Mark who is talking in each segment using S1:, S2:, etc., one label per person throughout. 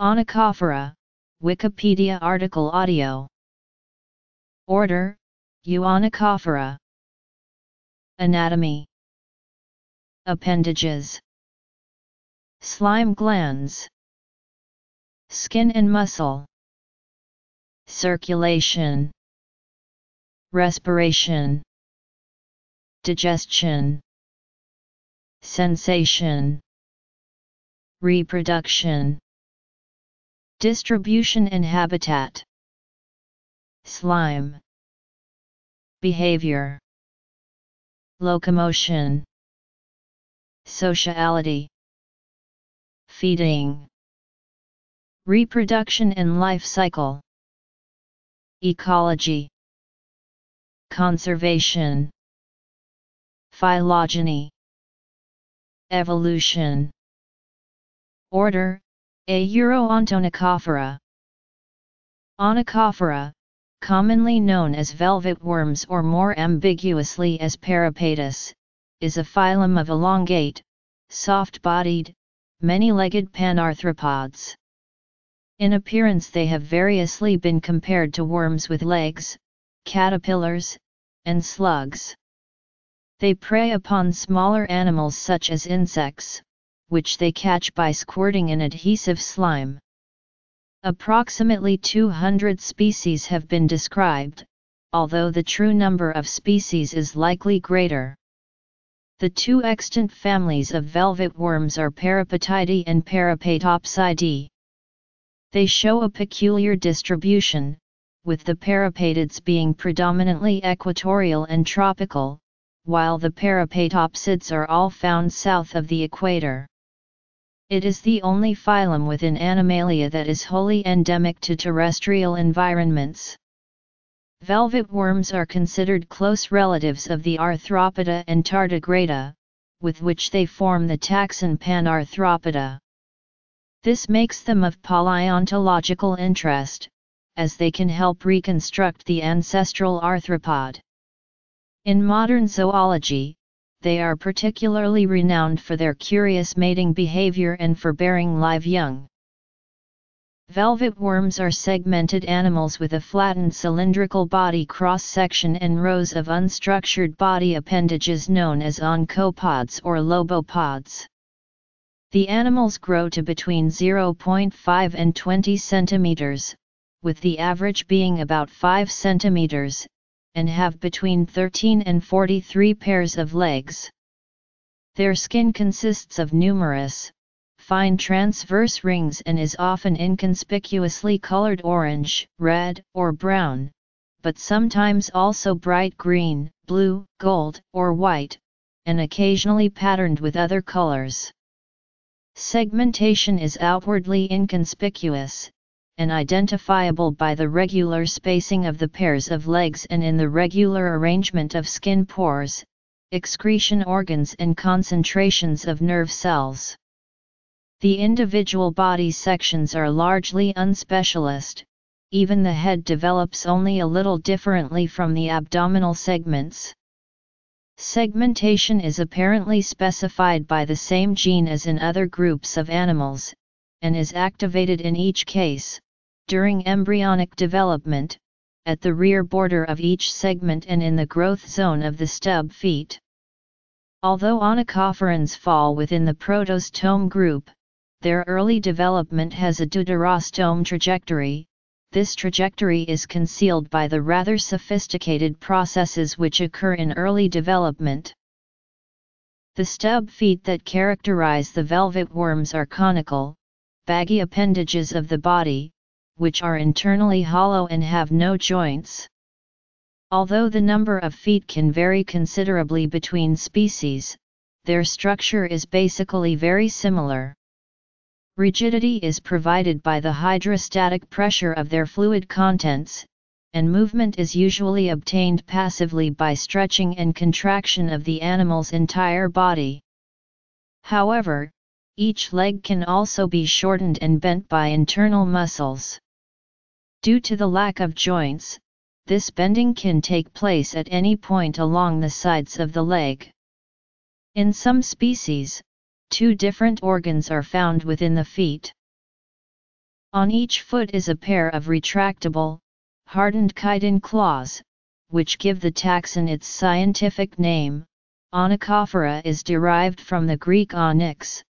S1: Onychophora, Wikipedia article audio. Order, Euonychophora. Anatomy. Appendages. Slime glands. Skin and muscle. Circulation. Respiration. Digestion. Sensation. Reproduction. Distribution and habitat. Slime. Behavior. Locomotion. Sociality. Feeding. Reproduction and life cycle. Ecology. Conservation. Phylogeny. Evolution. Order, Euonychophora. Onychophora, commonly known as velvet worms or more ambiguously as Peripatus, is a phylum of elongate, soft-bodied, many-legged panarthropods. In appearance they have variously been compared to worms with legs, caterpillars, and slugs. They prey upon smaller animals such as insects, which they catch by squirting an adhesive slime. Approximately 200 species have been described, although the true number of species is likely greater. The two extant families of velvet worms are Peripatidae and Peripatopsidae. They show a peculiar distribution, with the peripatids being predominantly equatorial and tropical, while the peripatopsids are all found south of the equator. It is the only phylum within Animalia that is wholly endemic to terrestrial environments. Velvet worms are considered close relatives of the Arthropoda and Tardigrada, with which they form the taxon Panarthropoda. This makes them of paleontological interest, as they can help reconstruct the ancestral arthropod. In modern zoology, they are particularly renowned for their curious mating behavior and for bearing live young. Velvet worms are segmented animals with a flattened cylindrical body cross-section and rows of unstructured body appendages known as oncopods or lobopods. The animals grow to between 0.5 and 20 centimeters, with the average being about 5 centimeters, and have between 13 and 43 pairs of legs. Their skin consists of numerous, fine transverse rings and is often inconspicuously colored orange, red, or brown, but sometimes also bright green, blue, gold, or white, and occasionally patterned with other colors. Segmentation is outwardly inconspicuous, and identifiable by the regular spacing of the pairs of legs and in the regular arrangement of skin pores, excretion organs and concentrations of nerve cells. The individual body sections are largely unspecialist, even the head develops only a little differently from the abdominal segments. Segmentation is apparently specified by the same gene as in other groups of animals, and is activated in each case, during embryonic development, at the rear border of each segment and in the growth zone of the stub feet. Although onychophorans fall within the protostome group, their early development has a deuterostome trajectory, this trajectory is concealed by the rather sophisticated processes which occur in early development. The stub feet that characterize the velvet worms are conical, baggy appendages of the body, which are internally hollow and have no joints. Although the number of feet can vary considerably between species, their structure is basically very similar. Rigidity is provided by the hydrostatic pressure of their fluid contents, and movement is usually obtained passively by stretching and contraction of the animal's entire body. However, each leg can also be shortened and bent by internal muscles. Due to the lack of joints, this bending can take place at any point along the sides of the leg. In some species, two different organs are found within the feet. On each foot is a pair of retractable, hardened chitin claws, which give the taxon its scientific name. Onychophora is derived from the Greek onyx,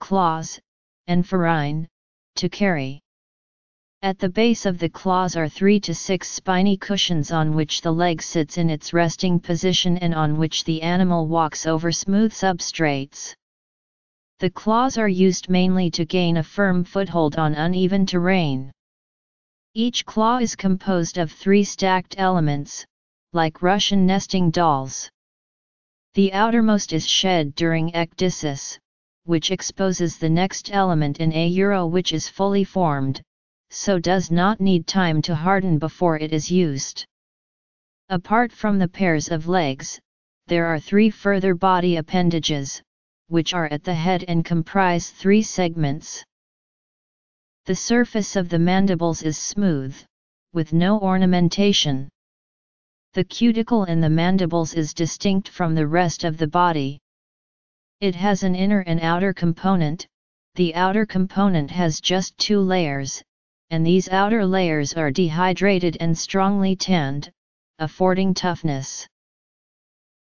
S1: claws, and phorein, to carry. At the base of the claws are three to six spiny cushions on which the leg sits in its resting position and on which the animal walks over smooth substrates. The claws are used mainly to gain a firm foothold on uneven terrain. Each claw is composed of three stacked elements, like Russian nesting dolls. The outermost is shed during ecdysis, which exposes the next element in a euro which is fully formed, so does not need time to harden before it is used. Apart from the pairs of legs, there are three further body appendages, which are at the head and comprise three segments. The surface of the mandibles is smooth, with no ornamentation. The cuticle in the mandibles is distinct from the rest of the body. It has an inner and outer component, the outer component has just two layers, and these outer layers are dehydrated and strongly tanned, affording toughness.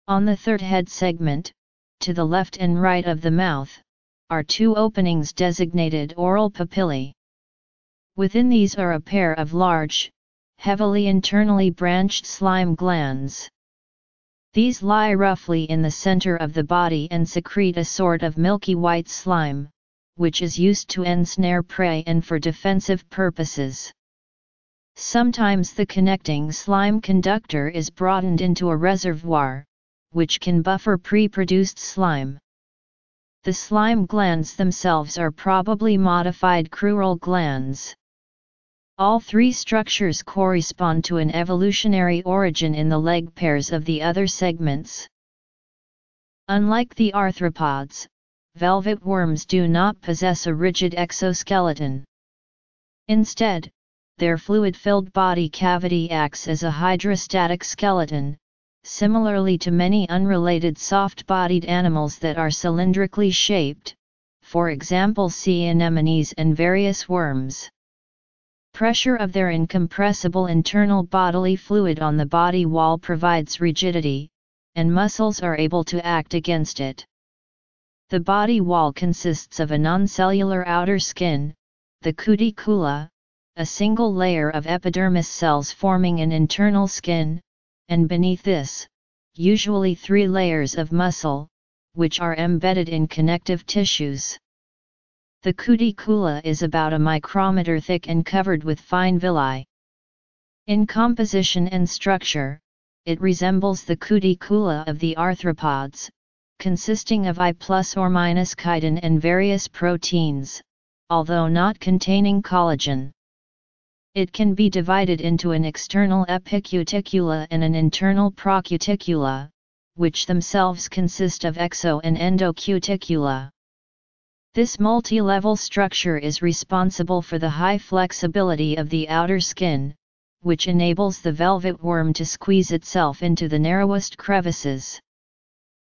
S1: On the third head segment, to the left and right of the mouth, are two openings designated oral papillae. Within these are a pair of large, heavily internally branched slime glands. These lie roughly in the center of the body and secrete a sort of milky white slime, which is used to ensnare prey and for defensive purposes. Sometimes the connecting slime conductor is broadened into a reservoir, which can buffer pre-produced slime. The slime glands themselves are probably modified crural glands. All three structures correspond to an evolutionary origin in the leg pairs of the other segments. Unlike the arthropods, velvet worms do not possess a rigid exoskeleton. Instead, their fluid-filled body cavity acts as a hydrostatic skeleton, similarly to many unrelated soft-bodied animals that are cylindrically shaped, for example sea anemones and various worms. Pressure of their incompressible internal bodily fluid on the body wall provides rigidity, and muscles are able to act against it. The body wall consists of a noncellular outer skin, the cuticula, a single layer of epidermis cells forming an internal skin, and beneath this, usually three layers of muscle, which are embedded in connective tissues. The cuticula is about a micrometer thick and covered with fine villi. In composition and structure, it resembles the cuticula of the arthropods, consisting of I plus or minus chitin and various proteins, although not containing collagen. It can be divided into an external epicuticula and an internal procuticula, which themselves consist of exo and endocuticula. This multi-level structure is responsible for the high flexibility of the outer skin, which enables the velvet worm to squeeze itself into the narrowest crevices.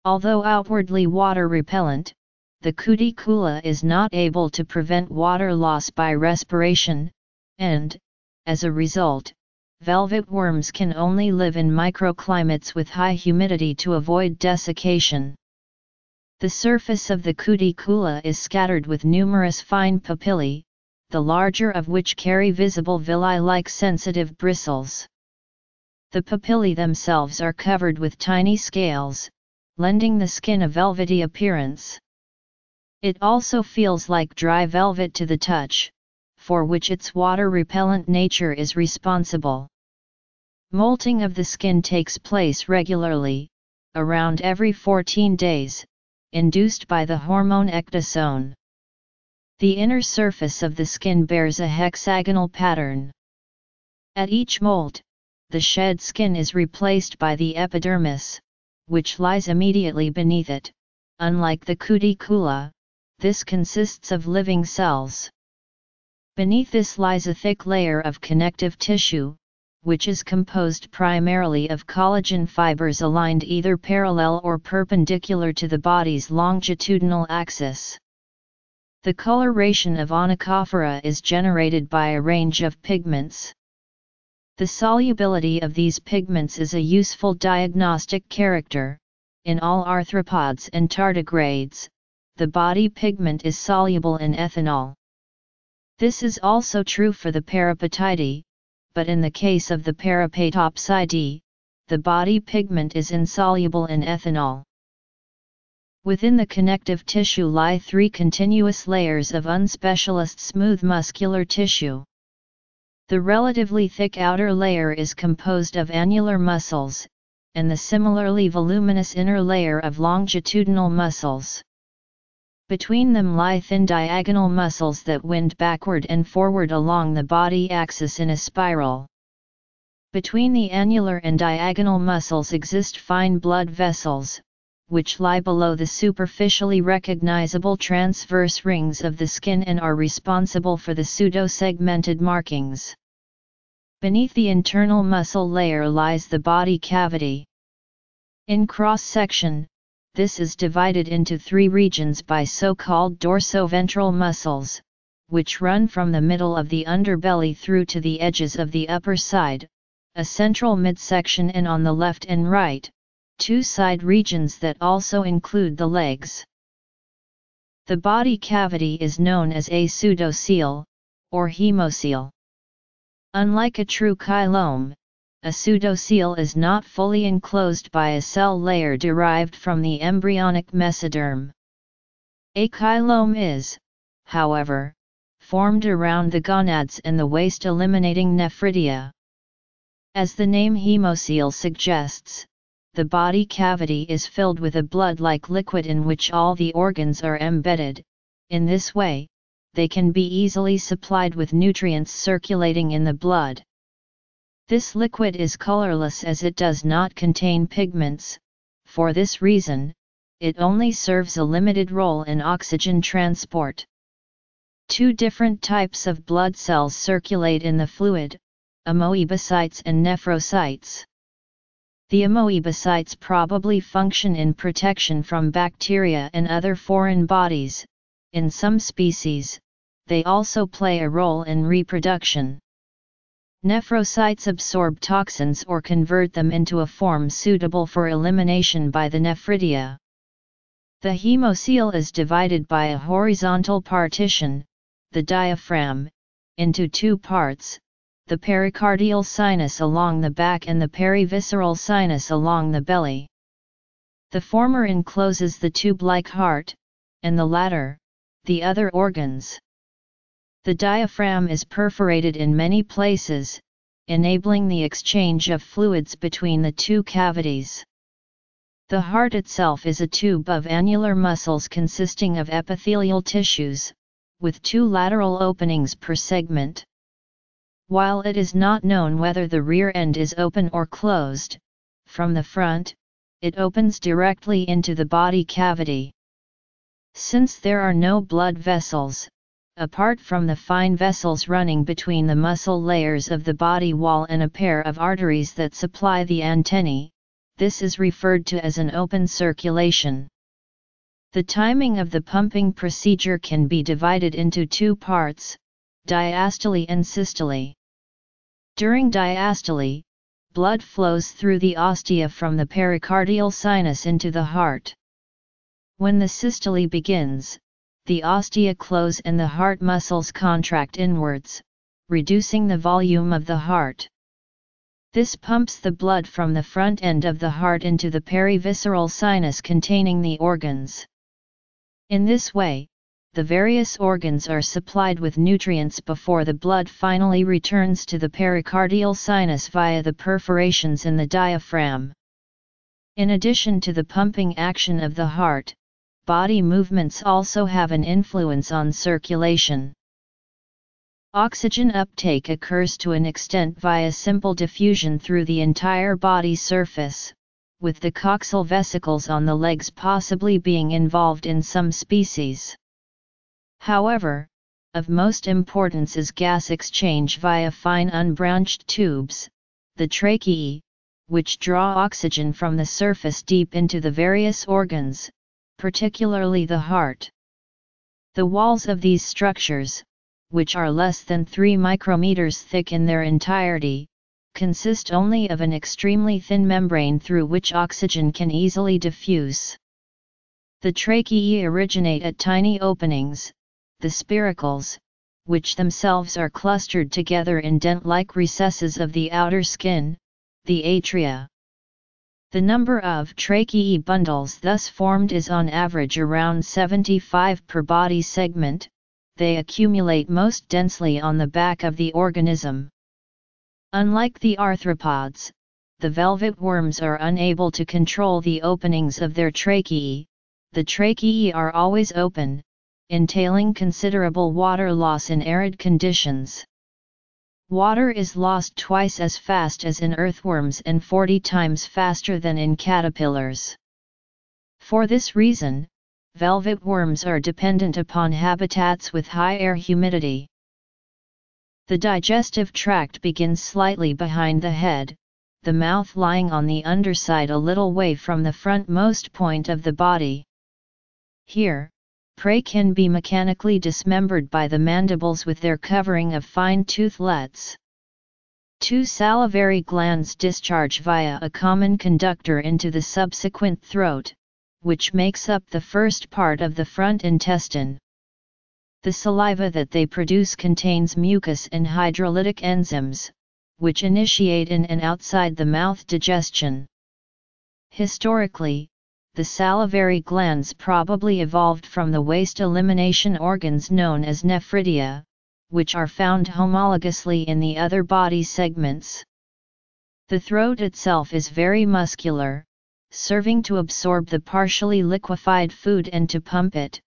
S1: Although outwardly water repellent, the cuticula is not able to prevent water loss by respiration, and, as a result, velvet worms can only live in microclimates with high humidity to avoid desiccation. The surface of the cuticula is scattered with numerous fine papillae, the larger of which carry visible villi-like sensitive bristles. The papillae themselves are covered with tiny scales, lending the skin a velvety appearance. It also feels like dry velvet to the touch, for which its water-repellent nature is responsible. Molting of the skin takes place regularly, around every 14 days, induced by the hormone ecdysone. The inner surface of the skin bears a hexagonal pattern. At each molt, the shed skin is replaced by the epidermis, which lies immediately beneath it. Unlike the cuticula, this consists of living cells. Beneath this lies a thick layer of connective tissue, which is composed primarily of collagen fibers aligned either parallel or perpendicular to the body's longitudinal axis. The coloration of onychophora is generated by a range of pigments. The solubility of these pigments is a useful diagnostic character. In all arthropods and tardigrades, the body pigment is soluble in ethanol. This is also true for the Peripatidae, but in the case of the Peripatopsidae, the body pigment is insoluble in ethanol. Within the connective tissue lie three continuous layers of unspecialized smooth muscular tissue. The relatively thick outer layer is composed of annular muscles, and the similarly voluminous inner layer of longitudinal muscles. Between them lie thin diagonal muscles that wind backward and forward along the body axis in a spiral. Between the annular and diagonal muscles exist fine blood vessels, which lie below the superficially recognizable transverse rings of the skin and are responsible for the pseudo-segmented markings. Beneath the internal muscle layer lies the body cavity. In cross-section, this is divided into three regions by so-called dorsoventral muscles, which run from the middle of the underbelly through to the edges of the upper side, a central midsection and on the left and right, two side regions that also include the legs. The body cavity is known as a pseudocoel, or hemocoel. Unlike a true coelom, a pseudocoel is not fully enclosed by a cell layer derived from the embryonic mesoderm. A coelom is, however, formed around the gonads and the waste eliminating nephridia. As the name hemocoel suggests, the body cavity is filled with a blood-like liquid in which all the organs are embedded, in this way, they can be easily supplied with nutrients circulating in the blood. This liquid is colorless as it does not contain pigments, for this reason, it only serves a limited role in oxygen transport. Two different types of blood cells circulate in the fluid, amoebocytes and nephrocytes. The amoebocytes probably function in protection from bacteria and other foreign bodies, in some species, they also play a role in reproduction. Nephrocytes absorb toxins or convert them into a form suitable for elimination by the nephridia. The hemocoel is divided by a horizontal partition, the diaphragm, into two parts, the pericardial sinus along the back and the perivisceral sinus along the belly. The former encloses the tube-like heart, and the latter, the other organs. The diaphragm is perforated in many places, enabling the exchange of fluids between the two cavities. The heart itself is a tube of annular muscles consisting of epithelial tissues, with two lateral openings per segment. While it is not known whether the rear end is open or closed, from the front, it opens directly into the body cavity. Since there are no blood vessels, Apart from the fine vessels running between the muscle layers of the body wall and a pair of arteries that supply the antennae, this is referred to as an open circulation. The timing of the pumping procedure can be divided into two parts, diastole and systole. During diastole, blood flows through the ostia from the pericardial sinus into the heart. When the systole begins, the ostia close and the heart muscles contract inwards, reducing the volume of the heart. This pumps the blood from the front end of the heart into the perivisceral sinus containing the organs. In this way, the various organs are supplied with nutrients before the blood finally returns to the pericardial sinus via the perforations in the diaphragm. In addition to the pumping action of the heart, body movements also have an influence on circulation. Oxygen uptake occurs to an extent via simple diffusion through the entire body surface, with the coxal vesicles on the legs possibly being involved in some species. However, of most importance is gas exchange via fine unbranched tubes, the tracheae, which draw oxygen from the surface deep into the various organs, particularly the heart. The walls of these structures, which are less than 3 micrometers thick in their entirety, consist only of an extremely thin membrane through which oxygen can easily diffuse. The tracheae originate at tiny openings, the spiracles, which themselves are clustered together in dent-like recesses of the outer skin, the atria. The number of tracheae bundles thus formed is on average around 75 per body segment, they accumulate most densely on the back of the organism. Unlike the arthropods, the velvet worms are unable to control the openings of their tracheae, the tracheae are always open, entailing considerable water loss in arid conditions. Water is lost twice as fast as in earthworms and 40 times faster than in caterpillars. For this reason, velvet worms are dependent upon habitats with high air humidity. The digestive tract begins slightly behind the head, the mouth lying on the underside a little way from the frontmost point of the body. Here, prey can be mechanically dismembered by the mandibles with their covering of fine toothlets. Two salivary glands discharge via a common conductor into the subsequent throat, which makes up the first part of the front intestine. The saliva that they produce contains mucus and hydrolytic enzymes, which initiate in and outside the mouth digestion. Historically, the salivary glands probably evolved from the waste elimination organs known as nephridia, which are found homologously in the other body segments. The throat itself is very muscular, serving to absorb the partially liquefied food and to pump it,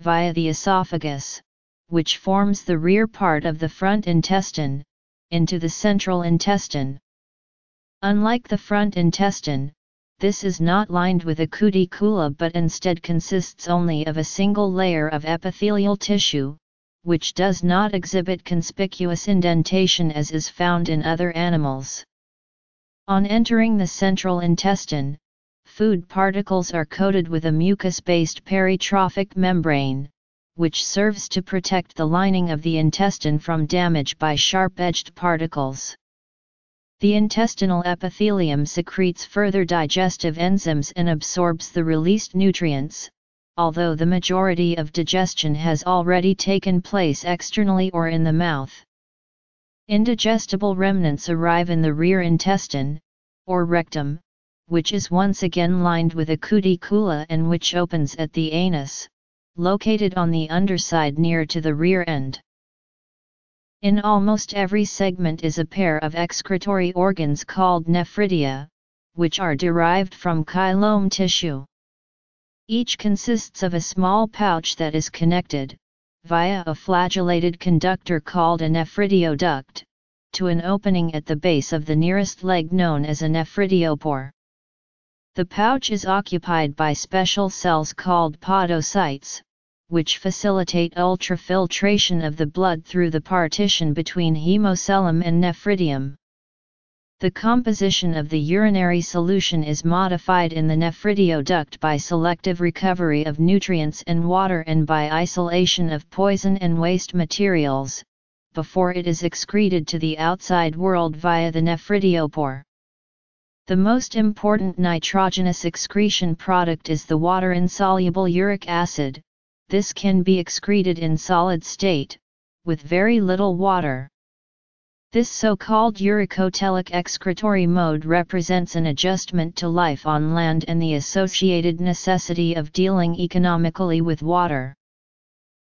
S1: via the esophagus, which forms the rear part of the front intestine, into the central intestine. Unlike the front intestine, this is not lined with a cuticula but instead consists only of a single layer of epithelial tissue, which does not exhibit conspicuous indentation as is found in other animals. On entering the central intestine, food particles are coated with a mucus-based peritrophic membrane, which serves to protect the lining of the intestine from damage by sharp-edged particles. The intestinal epithelium secretes further digestive enzymes and absorbs the released nutrients, although the majority of digestion has already taken place externally or in the mouth. Indigestible remnants arrive in the rear intestine, or rectum, which is once again lined with a cuticula and which opens at the anus, located on the underside near to the rear end. In almost every segment is a pair of excretory organs called nephridia, which are derived from coelom tissue. Each consists of a small pouch that is connected, via a flagellated conductor called a nephridioduct, to an opening at the base of the nearest leg known as a nephridiopore. The pouch is occupied by special cells called podocytes, which facilitate ultrafiltration of the blood through the partition between hemocellum and nephridium. The composition of the urinary solution is modified in the nephridioduct by selective recovery of nutrients and water and by isolation of poison and waste materials, before it is excreted to the outside world via the nephridiopore. The most important nitrogenous excretion product is the water-insoluble uric acid, this can be excreted in solid state, with very little water. This so-called uricotelic excretory mode represents an adjustment to life on land and the associated necessity of dealing economically with water.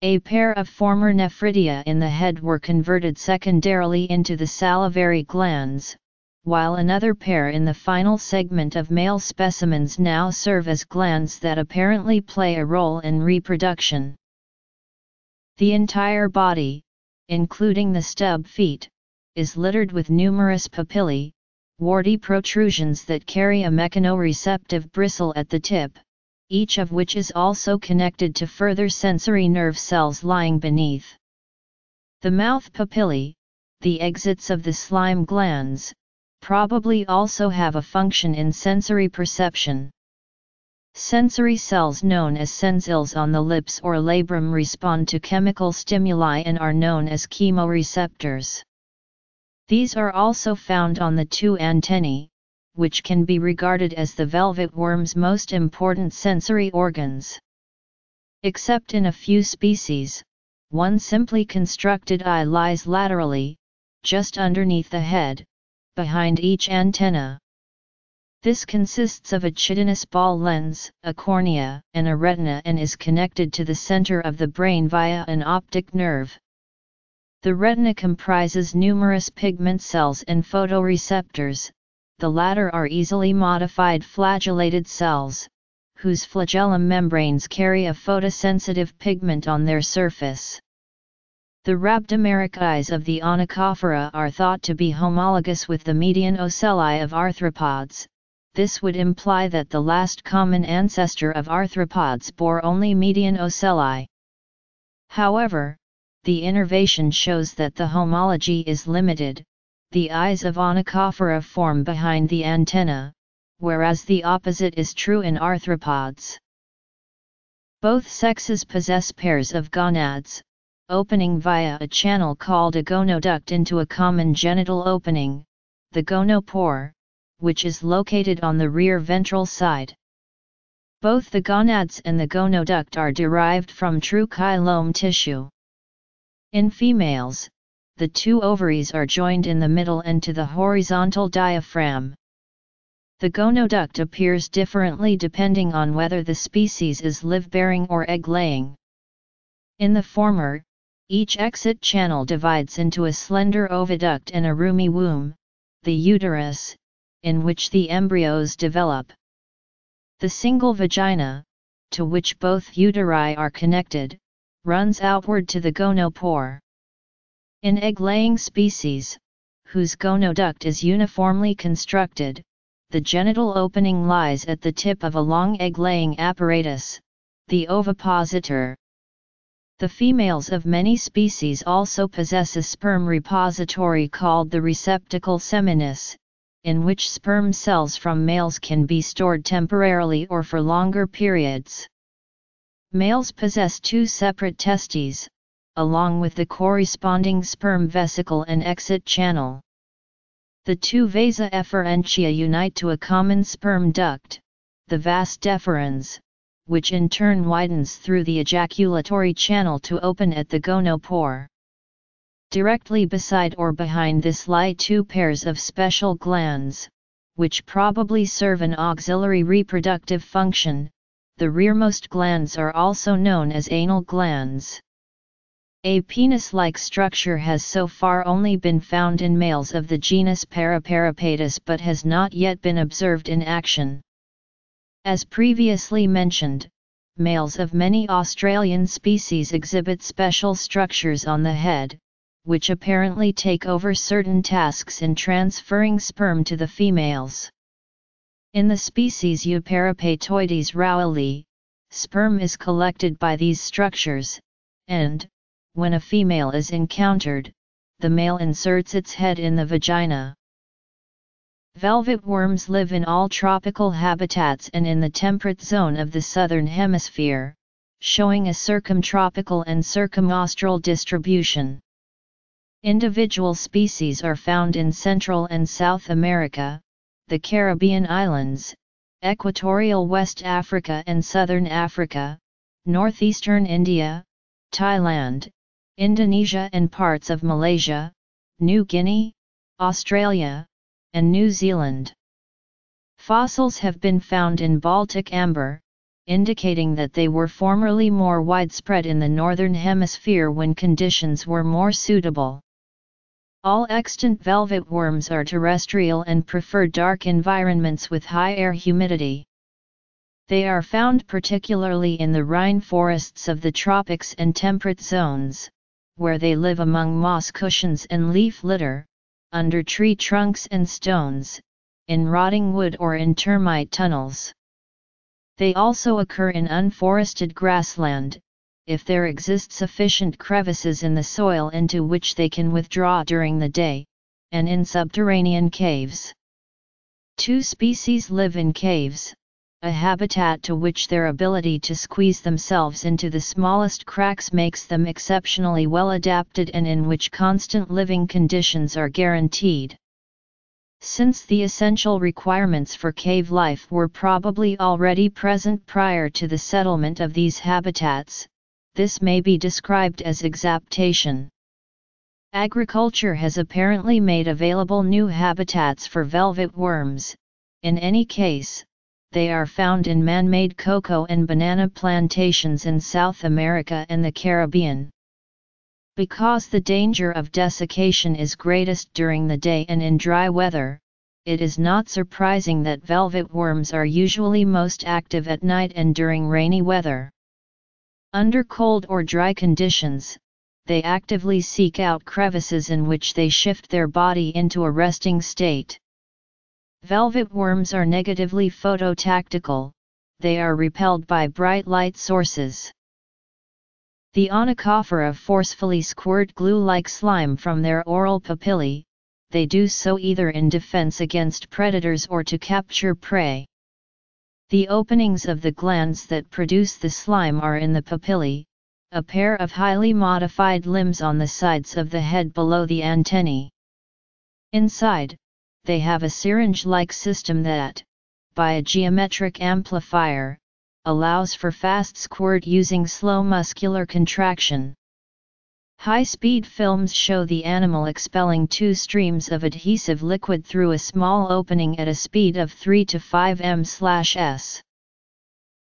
S1: A pair of former nephridia in the head were converted secondarily into the salivary glands, while another pair in the final segment of male specimens now serve as glands that apparently play a role in reproduction. The entire body, including the stub feet, is littered with numerous papillae, warty protrusions that carry a mechanoreceptive bristle at the tip, each of which is also connected to further sensory nerve cells lying beneath. The mouth papillae, the exits of the slime glands, probably also have a function in sensory perception. Sensory cells known as sensils on the lips or labrum respond to chemical stimuli and are known as chemoreceptors. These are also found on the two antennae, which can be regarded as the velvet worm's most important sensory organs. Except in a few species, one simply constructed eye lies laterally, just underneath the head, behind each antenna. This consists of a chitinous ball lens, a cornea, and a retina and is connected to the center of the brain via an optic nerve. The retina comprises numerous pigment cells and photoreceptors, the latter are easily modified flagellated cells, whose flagellum membranes carry a photosensitive pigment on their surface. The rhabdomeric eyes of the Onychophora are thought to be homologous with the median ocelli of arthropods, this would imply that the last common ancestor of arthropods bore only median ocelli. However, the innervation shows that the homology is limited, the eyes of Onychophora form behind the antenna, whereas the opposite is true in arthropods. Both sexes possess pairs of gonads, opening via a channel called a gonoduct into a common genital opening, the gonopore, which is located on the rear ventral side. Both the gonads and the gonoduct are derived from true coelom tissue. In females, the two ovaries are joined in the middle and to the horizontal diaphragm. The gonoduct appears differently depending on whether the species is live-bearing or egg-laying. In the former, each exit channel divides into a slender oviduct and a roomy womb, the uterus, in which the embryos develop. The single vagina, to which both uteri are connected, runs outward to the gonopore. In egg-laying species, whose gonoduct is uniformly constructed, the genital opening lies at the tip of a long egg-laying apparatus, the ovipositor. The females of many species also possess a sperm repository called the receptaculum seminis, in which sperm cells from males can be stored temporarily or for longer periods. Males possess two separate testes, along with the corresponding sperm vesicle and exit channel. The two vasa efferentia unite to a common sperm duct, the vas deferens, which in turn widens through the ejaculatory channel to open at the gonopore. Directly beside or behind this lie two pairs of special glands, which probably serve an auxiliary reproductive function, the rearmost glands are also known as anal glands. A penis-like structure has so far only been found in males of the genus Paraperipatus but has not yet been observed in action. As previously mentioned, males of many Australian species exhibit special structures on the head, which apparently take over certain tasks in transferring sperm to the females. In the species Euperipatoides rowelli, sperm is collected by these structures, and, when a female is encountered, the male inserts its head in the vagina. Velvet worms live in all tropical habitats and in the temperate zone of the southern hemisphere, showing a circumtropical and circumaustral distribution. Individual species are found in Central and South America, the Caribbean islands, equatorial West Africa and Southern Africa, northeastern India, Thailand, Indonesia and parts of Malaysia, New Guinea, Australia, and New Zealand. Fossils have been found in Baltic amber, indicating that they were formerly more widespread in the northern hemisphere when conditions were more suitable. All extant velvet worms are terrestrial and prefer dark environments with high air humidity. They are found particularly in the rine forests of the tropics and temperate zones, where they live among moss cushions and leaf litter, under tree trunks and stones, in rotting wood or in termite tunnels. They also occur in unforested grassland, if there exist sufficient crevices in the soil into which they can withdraw during the day, and in subterranean caves. Two species live in caves, a habitat to which their ability to squeeze themselves into the smallest cracks makes them exceptionally well adapted and in which constant living conditions are guaranteed. Since the essential requirements for cave life were probably already present prior to the settlement of these habitats, this may be described as exaptation. Agriculture has apparently made available new habitats for velvet worms, in any case, they are found in man-made cocoa and banana plantations in South America and the Caribbean. Because the danger of desiccation is greatest during the day and in dry weather, it is not surprising that velvet worms are usually most active at night and during rainy weather. Under cold or dry conditions, they actively seek out crevices in which they shift their body into a resting state. Velvet worms are negatively phototactical, they are repelled by bright light sources. The onychophora forcefully squirt glue-like slime from their oral papillae, they do so either in defense against predators or to capture prey. The openings of the glands that produce the slime are in the papillae, a pair of highly modified limbs on the sides of the head below the antennae. Inside, they have a syringe-like system that, by a geometric amplifier, allows for fast squirt using slow muscular contraction. High-speed films show the animal expelling two streams of adhesive liquid through a small opening at a speed of 3 to 5 m/s.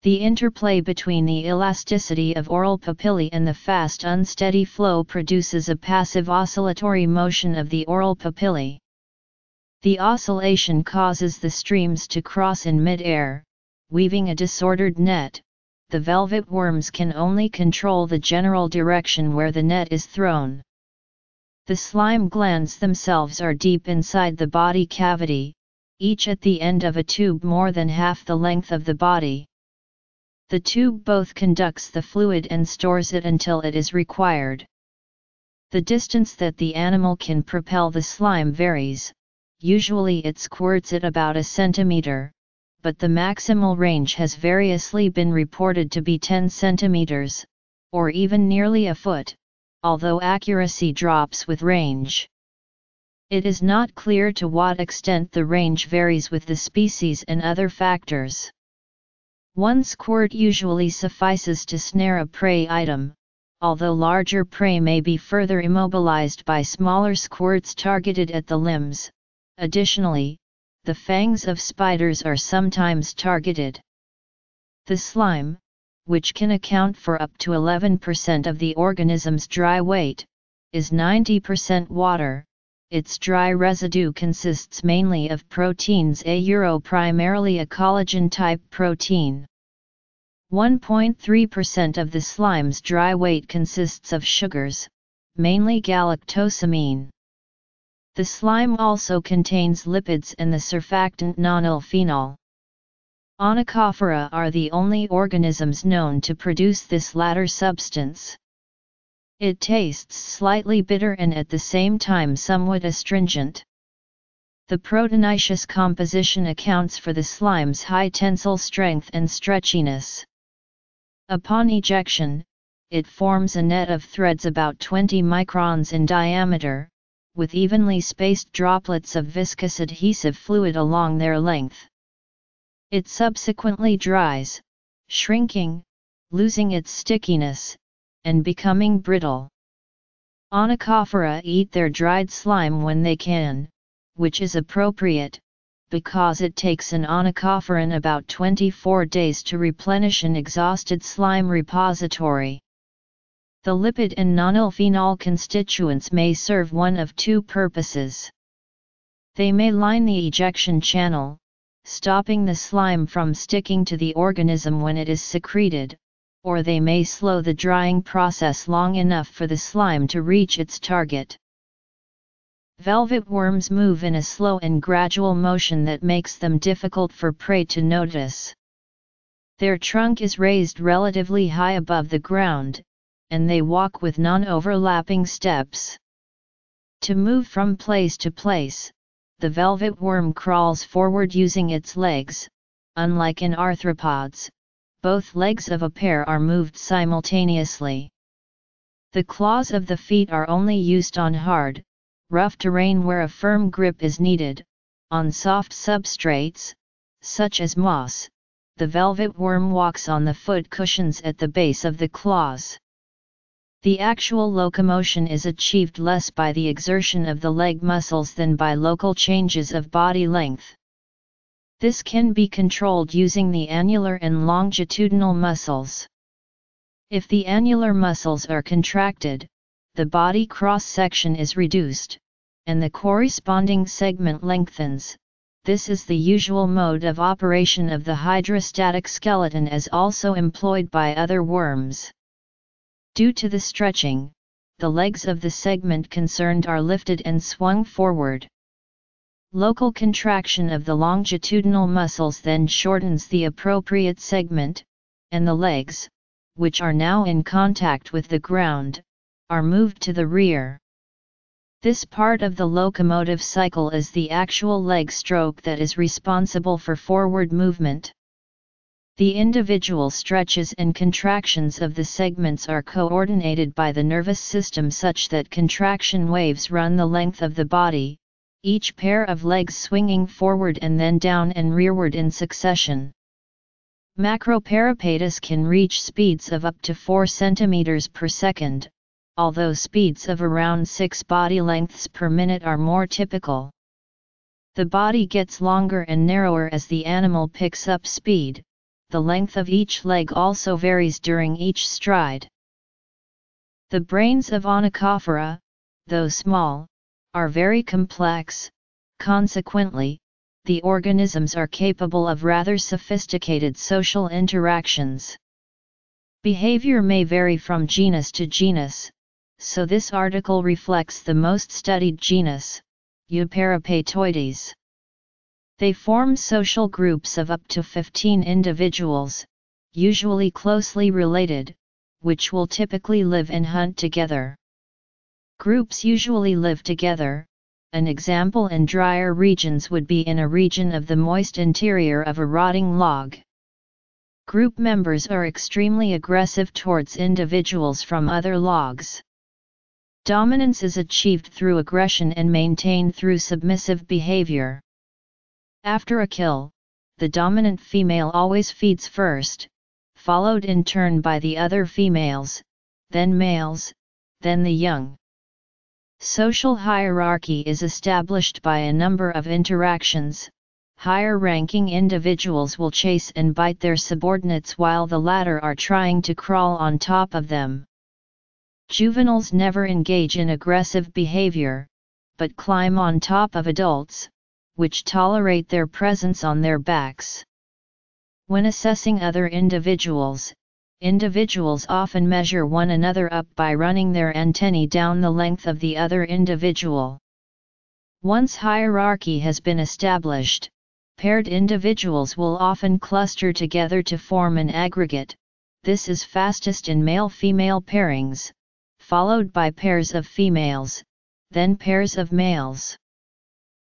S1: The interplay between the elasticity of oral papillae and the fast unsteady flow produces a passive oscillatory motion of the oral papillae. The oscillation causes the streams to cross in mid-air, weaving a disordered net. The velvet worms can only control the general direction where the net is thrown. The slime glands themselves are deep inside the body cavity, each at the end of a tube more than half the length of the body. The tube both conducts the fluid and stores it until it is required. The distance that the animal can propel the slime varies, usually it squirts at about a centimeter, but the maximal range has variously been reported to be 10 centimeters, or even nearly a foot, although accuracy drops with range. It is not clear to what extent the range varies with the species and other factors. One squirt usually suffices to snare a prey item, although larger prey may be further immobilized by smaller squirts targeted at the limbs, Additionally, the fangs of spiders are sometimes targeted. The slime, which can account for up to 11% of the organism's dry weight, is 90% water. Its dry residue consists mainly of proteins a euro primarily a collagen-type protein. 1.3% of the slime's dry weight consists of sugars, mainly galactosamine. The slime also contains lipids and the surfactant nonylphenol. Onychophora are the only organisms known to produce this latter substance. It tastes slightly bitter and at the same time somewhat astringent. The proteinaceous composition accounts for the slime's high tensile strength and stretchiness. Upon ejection, it forms a net of threads about 20 microns in diameter, with evenly spaced droplets of viscous adhesive fluid along their length. It subsequently dries, shrinking, losing its stickiness, and becoming brittle. Onychophora eat their dried slime when they can, which is appropriate, because it takes an onychophoran about 24 days to replenish an exhausted slime repository. The lipid and nonylphenol constituents may serve one of two purposes. They may line the ejection channel, stopping the slime from sticking to the organism when it is secreted, or they may slow the drying process long enough for the slime to reach its target. Velvet worms move in a slow and gradual motion that makes them difficult for prey to notice. Their trunk is raised relatively high above the ground, and they walk with non-overlapping steps. To move from place to place, the velvet worm crawls forward using its legs, unlike in arthropods, both legs of a pair are moved simultaneously. The claws of the feet are only used on hard, rough terrain where a firm grip is needed, on soft substrates, such as moss, the velvet worm walks on the foot cushions at the base of the claws. The actual locomotion is achieved less by the exertion of the leg muscles than by local changes of body length. This can be controlled using the annular and longitudinal muscles. If the annular muscles are contracted, the body cross-section is reduced, and the corresponding segment lengthens. This is the usual mode of operation of the hydrostatic skeleton as also employed by other worms. Due to the stretching, the legs of the segment concerned are lifted and swung forward. Local contraction of the longitudinal muscles then shortens the appropriate segment, and the legs, which are now in contact with the ground, are moved to the rear. This part of the locomotive cycle is the actual leg stroke that is responsible for forward movement. The individual stretches and contractions of the segments are coordinated by the nervous system such that contraction waves run the length of the body, each pair of legs swinging forward and then down and rearward in succession. Macroperipatus can reach speeds of up to 4 cm per second, although speeds of around 6 body lengths per minute are more typical. The body gets longer and narrower as the animal picks up speed, the length of each leg also varies during each stride. The brains of Onychophora, though small, are very complex, consequently, the organisms are capable of rather sophisticated social interactions. Behavior may vary from genus to genus, so this article reflects the most studied genus, Euperipatoides. They form social groups of up to 15 individuals, usually closely related, which will typically live and hunt together. Groups usually live together, an example in drier regions would be in a region of the moist interior of a rotting log. Group members are extremely aggressive towards individuals from other logs. Dominance is achieved through aggression and maintained through submissive behavior. After a kill, the dominant female always feeds first, followed in turn by the other females, then males, then the young. Social hierarchy is established by a number of interactions. Higher ranking individuals will chase and bite their subordinates while the latter are trying to crawl on top of them. Juveniles never engage in aggressive behavior, but climb on top of adults, which tolerate their presence on their backs. When assessing other individuals, Individuals often measure one another up by running their antennae down the length of the other individual. Once hierarchy has been established, paired individuals will often cluster together to form an aggregate, this is fastest in male-female pairings, followed by pairs of females, then pairs of males.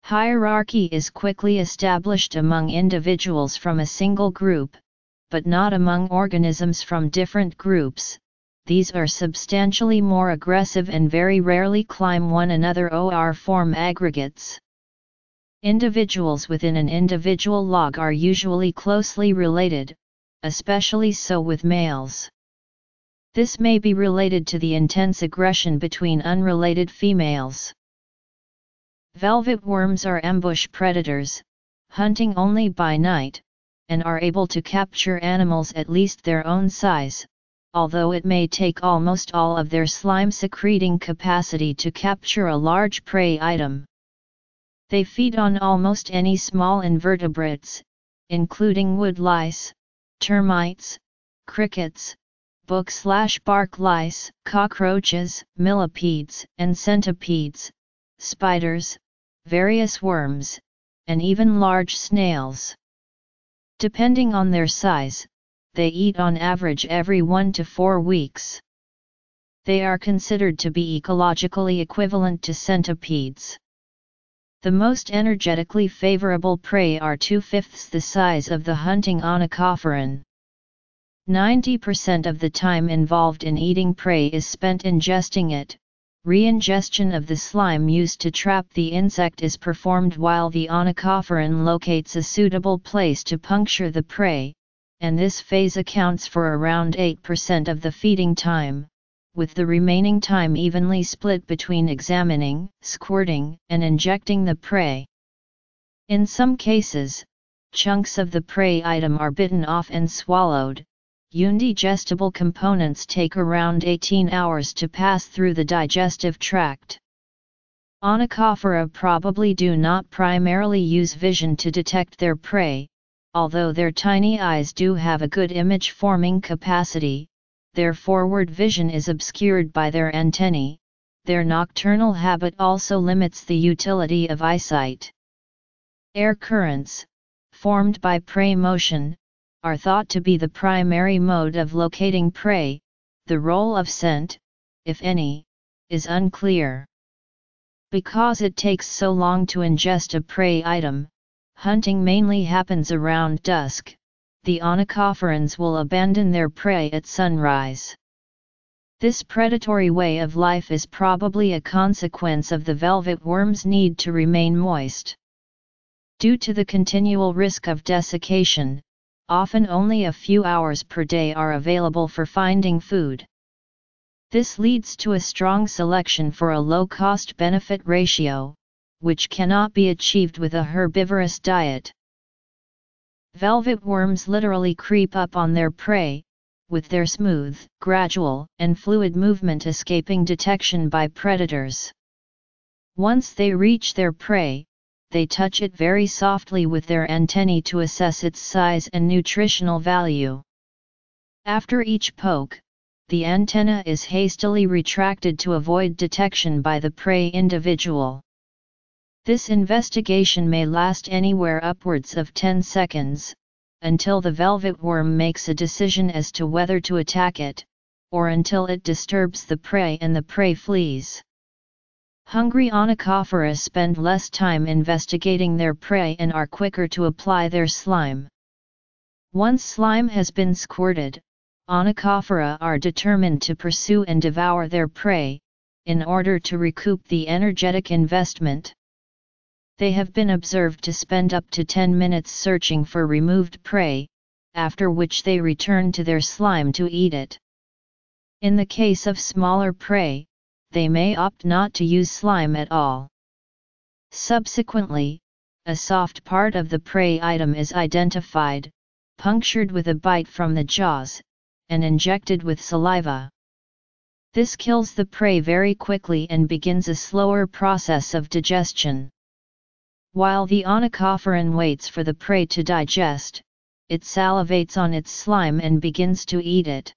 S1: Hierarchy is quickly established among individuals from a single group, but not among organisms from different groups, these are substantially more aggressive and very rarely climb one another or form aggregates. Individuals within an individual log are usually closely related, especially so with males. This may be related to the intense aggression between unrelated females. Velvet worms are ambush predators, hunting only by night, and are able to capture animals at least their own size, although it may take almost all of their slime secreting capacity to capture a large prey item. They feed on almost any small invertebrates, including wood lice, termites, crickets, book-slash-bark lice, cockroaches, millipedes, and centipedes, spiders, various worms, and even large snails. Depending on their size, they eat on average every 1 to 4 weeks. They are considered to be ecologically equivalent to centipedes. The most energetically favorable prey are two-fifths the size of the hunting onychophoran. 90% of the time involved in eating prey is spent ingesting it, Reingestion of the slime used to trap the insect is performed while the onychophoran locates a suitable place to puncture the prey, and this phase accounts for around 8% of the feeding time, with the remaining time evenly split between examining, squirting, and injecting the prey. In some cases, chunks of the prey item are bitten off and swallowed, Undigestible components take around 18 hours to pass through the digestive tract. Onychophora probably do not primarily use vision to detect their prey, although their tiny eyes do have a good image forming capacity, their forward vision is obscured by their antennae, their nocturnal habit also limits the utility of eyesight. Air currents, formed by prey motion, are thought to be the primary mode of locating prey, the role of scent, if any, is unclear. Because it takes so long to ingest a prey item, hunting mainly happens around dusk, the onychophorans will abandon their prey at sunrise. This predatory way of life is probably a consequence of the velvet worm's need to remain moist. Due to the continual risk of desiccation, often only a few hours per day are available for finding food. This leads to a strong selection for a low cost benefit ratio, which cannot be achieved with a herbivorous diet. Velvet worms literally creep up on their prey, with their smooth, gradual, and fluid movement escaping detection by predators. Once they reach their prey, they touch it very softly with their antennae to assess its size and nutritional value. After each poke, the antenna is hastily retracted to avoid detection by the prey individual. This investigation may last anywhere upwards of 10 seconds, until the velvet worm makes a decision as to whether to attack it, or until it disturbs the prey and the prey flees. Hungry onychophora spend less time investigating their prey and are quicker to apply their slime. Once slime has been squirted, onychophora are determined to pursue and devour their prey, in order to recoup the energetic investment. They have been observed to spend up to 10 minutes searching for removed prey, after which they return to their slime to eat it. In the case of smaller prey, they may opt not to use slime at all. Subsequently, a soft part of the prey item is identified, punctured with a bite from the jaws, and injected with saliva. This kills the prey very quickly and begins a slower process of digestion. While the onychophoran waits for the prey to digest, it salivates on its slime and begins to eat it.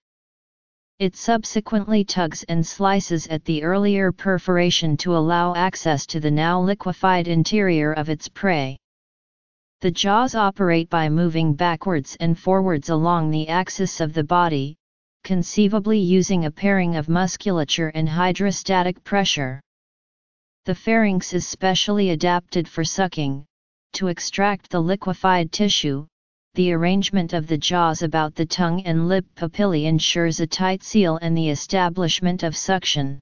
S1: It subsequently tugs and slices at the earlier perforation to allow access to the now liquefied interior of its prey. The jaws operate by moving backwards and forwards along the axis of the body, conceivably using a pairing of musculature and hydrostatic pressure. The pharynx is specially adapted for sucking, to extract the liquefied tissue, the arrangement of the jaws about the tongue and lip papillae ensures a tight seal and the establishment of suction.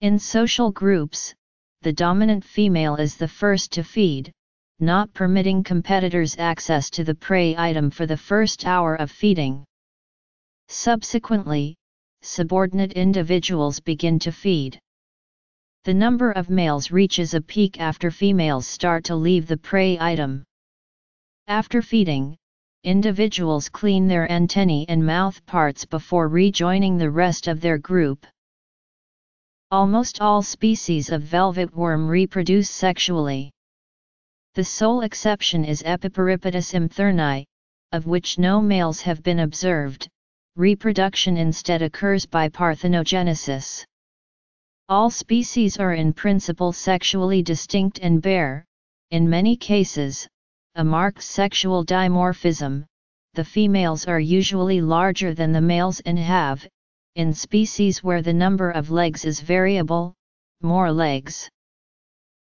S1: In social groups, the dominant female is the first to feed, not permitting competitors access to the prey item for the first hour of feeding. Subsequently, subordinate individuals begin to feed. The number of males reaches a peak after females start to leave the prey item. After feeding, individuals clean their antennae and mouth parts before rejoining the rest of their group. Almost all species of velvet worm reproduce sexually. The sole exception is Epiperipatus imthurni, of which no males have been observed, reproduction instead occurs by parthenogenesis. All species are in principle sexually distinct and bear, in many cases, a marked sexual dimorphism, the females are usually larger than the males and have, in species where the number of legs is variable, more legs.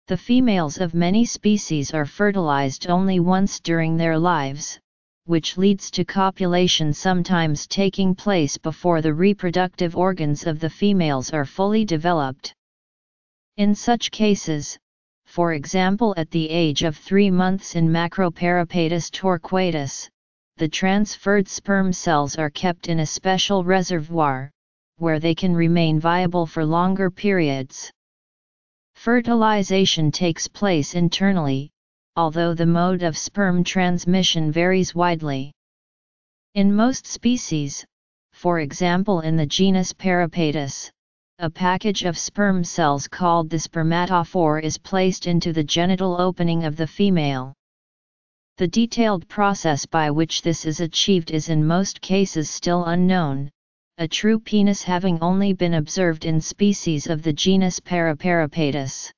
S1: The females of many species are fertilized only once during their lives, which leads to copulation sometimes taking place before the reproductive organs of the females are fully developed. In such cases, for example at the age of 3 months in Macroperipatus torquatus, the transferred sperm cells are kept in a special reservoir, where they can remain viable for longer periods. Fertilization takes place internally, although the mode of sperm transmission varies widely. In most species, for example in the genus Peripatus, a package of sperm cells called the spermatophore is placed into the genital opening of the female. The detailed process by which this is achieved is in most cases still unknown, a true penis having only been observed in species of the genus Paraperipatus.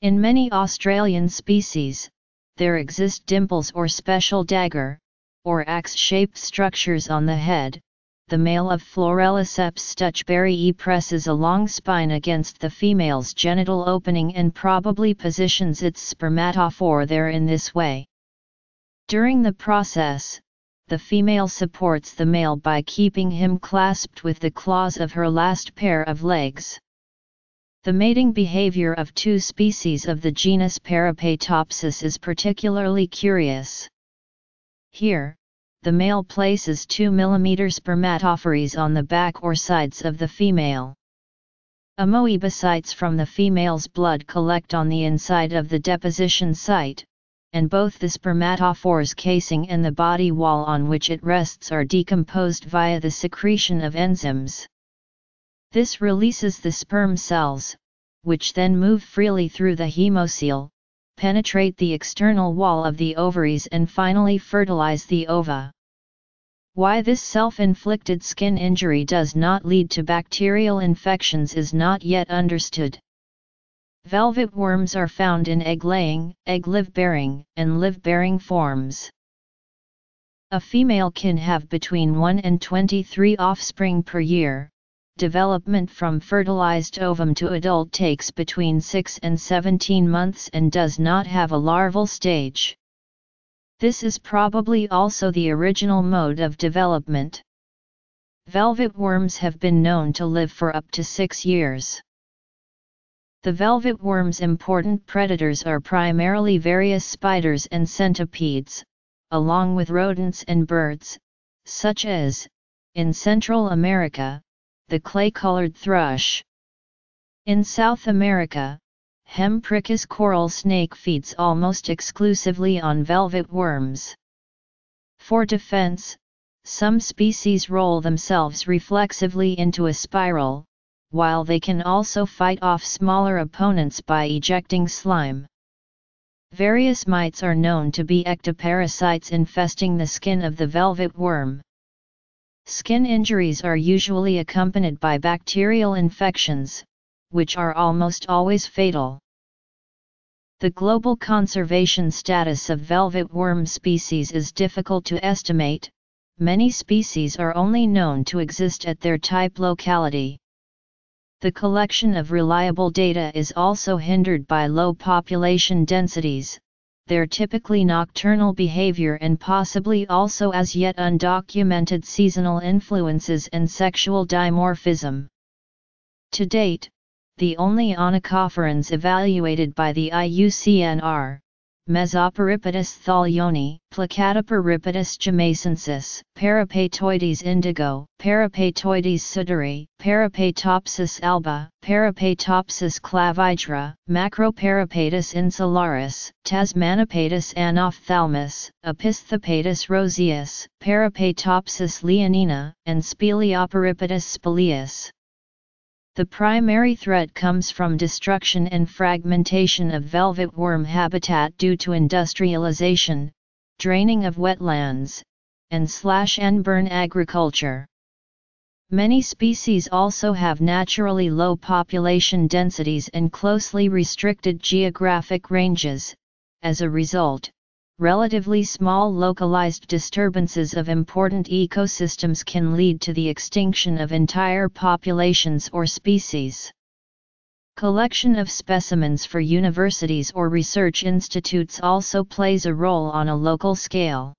S1: In many Australian species, there exist dimples or special dagger, or axe-shaped structures on the head. The male of Florelliceps stutchburyae presses a long spine against the female's genital opening and probably positions its spermatophore there in this way. During the process, the female supports the male by keeping him clasped with the claws of her last pair of legs. The mating behavior of two species of the genus Peripatopsis is particularly curious. Here, the male places 2 mm spermatophores on the back or sides of the female. Amoebocytes from the female's blood collect on the inside of the deposition site, and both the spermatophore's casing and the body wall on which it rests are decomposed via the secretion of enzymes. This releases the sperm cells, which then move freely through the hemocoel, penetrate the external wall of the ovaries and finally fertilize the ova. Why this self-inflicted skin injury does not lead to bacterial infections is not yet understood. Velvet worms are found in egg-laying, egg-live-bearing, and live-bearing forms. A female can have between 1 and 23 offspring per year, development from fertilized ovum to adult takes between 6 and 17 months and does not have a larval stage. This is probably also the original mode of development. Velvet worms have been known to live for up to 6 years. The velvet worm's important predators are primarily various spiders and centipedes, along with rodents and birds, such as, in Central America, the clay-colored thrush. In South America, Hemprich's coral snake feeds almost exclusively on velvet worms. For defense, some species roll themselves reflexively into a spiral, while they can also fight off smaller opponents by ejecting slime. Various mites are known to be ectoparasites infesting the skin of the velvet worm. Skin injuries are usually accompanied by bacterial infections, which are almost always fatal. The global conservation status of velvet worm species is difficult to estimate, many species are only known to exist at their type locality. The collection of reliable data is also hindered by low population densities, their typically nocturnal behavior and possibly also as yet undocumented seasonal influences and sexual dimorphism. To date, the only onychophorans evaluated by the IUCN are Mesoperipatus tholloni, Plicatoperipatus jamaicensis, Peripatoides indigo, Peripatoides suteri, Peripatopsis alba, Peripatopsis clavigera, Macroperipatus insularis, Tasmanipatus anophthalmus, Opisthopatus roseus, Peripatopsis leonina, and Speleoperipatus speleus. The primary threat comes from destruction and fragmentation of velvet worm habitat due to industrialization, draining of wetlands, and slash and burn agriculture. Many species also have naturally low population densities and closely restricted geographic ranges, as a result, relatively small localized disturbances of important ecosystems can lead to the extinction of entire populations or species. Collection of specimens for universities or research institutes also plays a role on a local scale.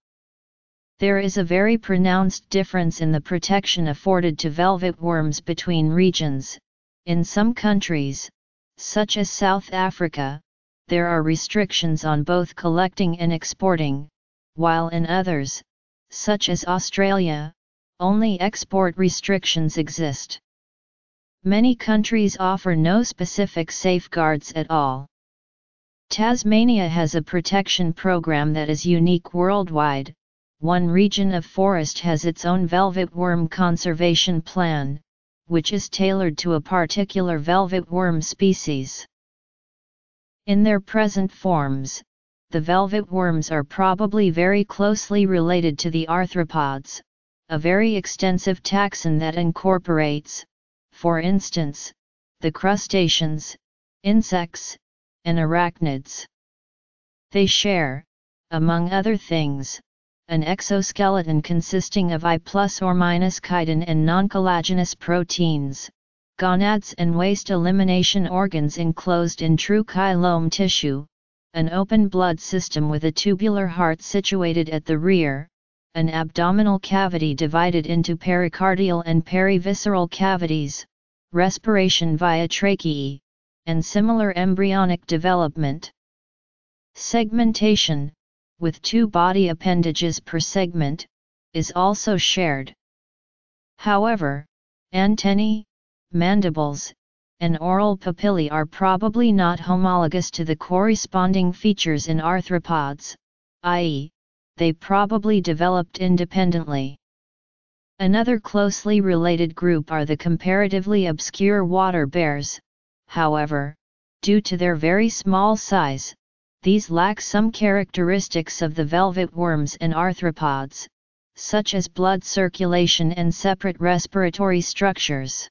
S1: There is a very pronounced difference in the protection afforded to velvet worms between regions. In some countries, such as South Africa, there are restrictions on both collecting and exporting, while in others, such as Australia, only export restrictions exist. Many countries offer no specific safeguards at all. Tasmania has a protection program that is unique worldwide. One region of forest has its own velvet worm conservation plan, which is tailored to a particular velvet worm species. In their present forms, the velvet worms are probably very closely related to the arthropods, a very extensive taxon that incorporates, for instance, the crustaceans, insects, and arachnids. They share, among other things, an exoskeleton consisting of I plus or minus chitin and non-collagenous proteins, gonads and waste elimination organs enclosed in true coelom tissue, an open blood system with a tubular heart situated at the rear, an abdominal cavity divided into pericardial and perivisceral cavities, respiration via tracheae, and similar embryonic development. Segmentation, with two body appendages per segment, is also shared. However, antennae, mandibles, and oral papillae are probably not homologous to the corresponding features in arthropods, i.e., they probably developed independently. Another closely related group are the comparatively obscure water bears, however, due to their very small size, these lack some characteristics of the velvet worms and arthropods, such as blood circulation and separate respiratory structures.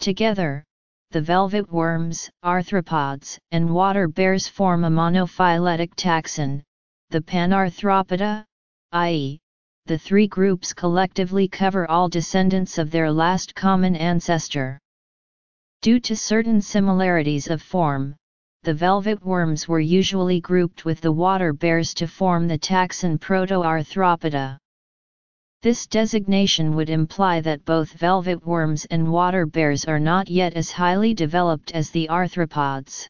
S1: Together, the velvet worms, arthropods, and water bears form a monophyletic taxon, the Panarthropoda, i.e., the three groups collectively cover all descendants of their last common ancestor. Due to certain similarities of form, the velvet worms were usually grouped with the water bears to form the taxon Protoarthropoda. This designation would imply that both velvet worms and water bears are not yet as highly developed as the arthropods.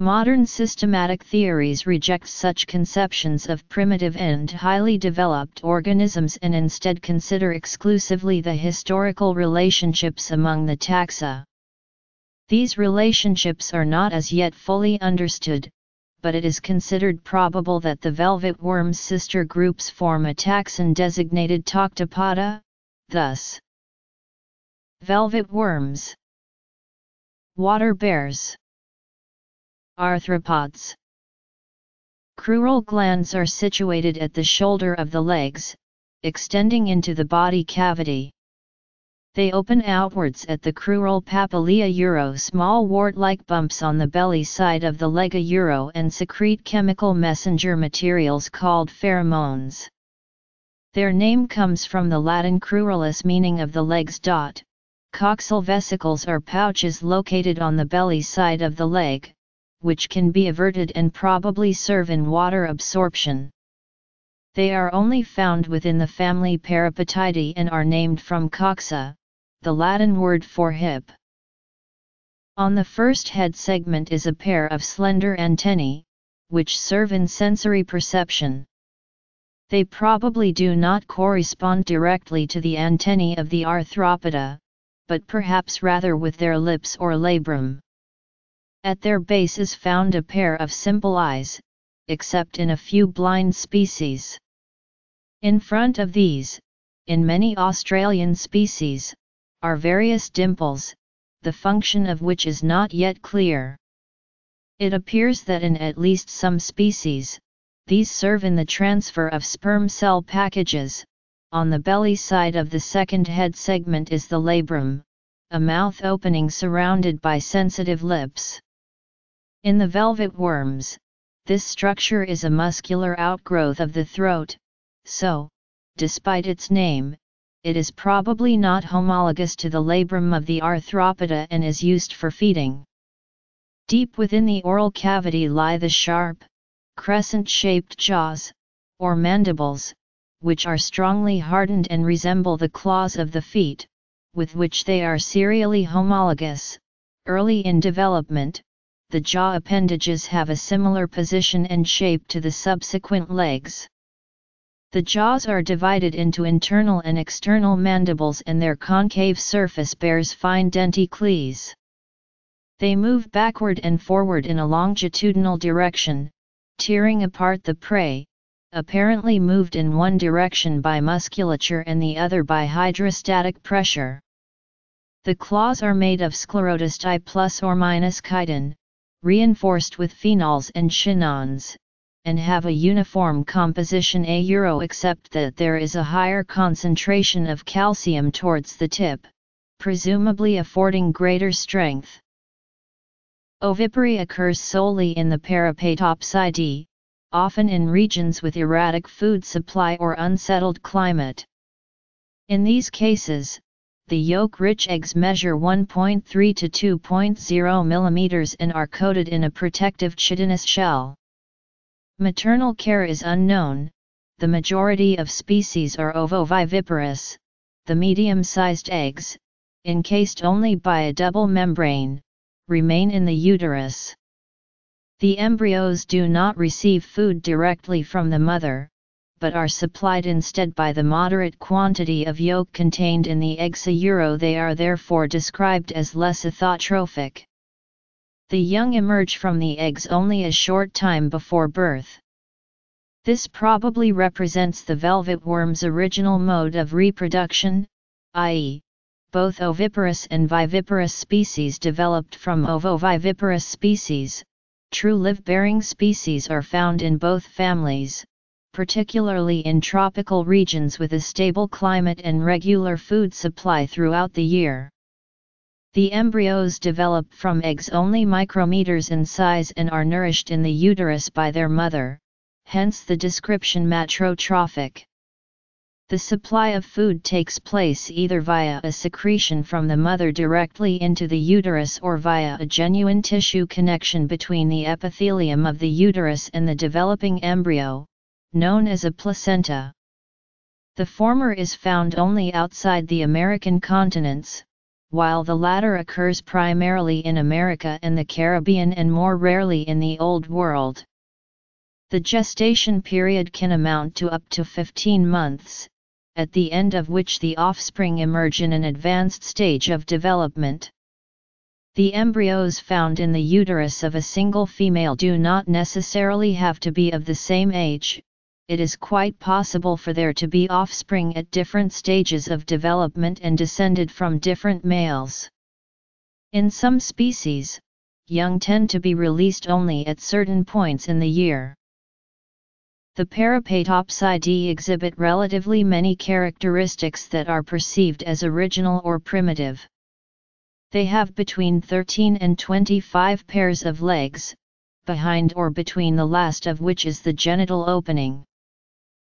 S1: Modern systematic theories reject such conceptions of primitive and highly developed organisms and instead consider exclusively the historical relationships among the taxa. These relationships are not as yet fully understood, but it is considered probable that the velvet worm's sister groups form a taxon designated Tactopoda, thus Velvet worms Water bears Arthropods Crural glands are situated at the shoulder of the legs, extending into the body cavity. They open outwards at the crural papilla euro small wart-like bumps on the belly side of the lega euro and secrete chemical messenger materials called pheromones. Their name comes from the Latin cruralis meaning of the legs. Dot. Coxal vesicles are pouches located on the belly side of the leg, which can be averted and probably serve in water absorption. They are only found within the family Peripatidae and are named from coxa, the Latin word for hip. On the first head segment is a pair of slender antennae, which serve in sensory perception. They probably do not correspond directly to the antennae of the arthropoda, but perhaps rather with their lips or labrum. At their base is found a pair of simple eyes, except in a few blind species. In front of these, in many Australian species, are various dimples, the function of which is not yet clear. It appears that in at least some species, these serve in the transfer of sperm cell packages. On the belly side of the second head segment is the labrum, a mouth opening surrounded by sensitive lips. In the velvet worms, this structure is a muscular outgrowth of the throat, so, despite its name, it is probably not homologous to the labrum of the arthropoda and is used for feeding. Deep within the oral cavity lie the sharp, crescent-shaped jaws, or mandibles, which are strongly hardened and resemble the claws of the feet, with which they are serially homologous. Early in development, the jaw appendages have a similar position and shape to the subsequent legs. The jaws are divided into internal and external mandibles and their concave surface bears fine denticles. They move backward and forward in a longitudinal direction, tearing apart the prey, apparently moved in one direction by musculature and the other by hydrostatic pressure. The claws are made of scleroticity plus or minus chitin, reinforced with phenols and chinons, and have a uniform composition a euro except that there is a higher concentration of calcium towards the tip, presumably affording greater strength. Ovipary occurs solely in the Peripatopsidae, often in regions with erratic food supply or unsettled climate. In these cases, the yolk-rich eggs measure 1.3 to 2.0 mm and are coated in a protective chitinous shell. Maternal care is unknown, the majority of species are ovoviviparous, the medium-sized eggs, encased only by a double membrane, remain in the uterus. The embryos do not receive food directly from the mother, but are supplied instead by the moderate quantity of yolk contained in the eggs a euro they are therefore described as lecithotrophic. The young emerge from the eggs only a short time before birth. This probably represents the velvet worm's original mode of reproduction, i.e., both oviparous and viviparous species developed from ovoviviparous species. True live-bearing species are found in both families, particularly in tropical regions with a stable climate and regular food supply throughout the year. The embryos develop from eggs only micrometers in size and are nourished in the uterus by their mother, hence the description matrotrophic. The supply of food takes place either via a secretion from the mother directly into the uterus or via a genuine tissue connection between the epithelium of the uterus and the developing embryo, known as a placenta. The former is found only outside the American continents, while the latter occurs primarily in America and the Caribbean and more rarely in the Old World. The gestation period can amount to up to 15 months, at the end of which the offspring emerge in an advanced stage of development. The embryos found in the uterus of a single female do not necessarily have to be of the same age, it is quite possible for there to be offspring at different stages of development and descended from different males. In some species, young tend to be released only at certain points in the year. The Peripatopsidae exhibit relatively many characteristics that are perceived as original or primitive. They have between 13 and 25 pairs of legs, behind or between the last of which is the genital opening.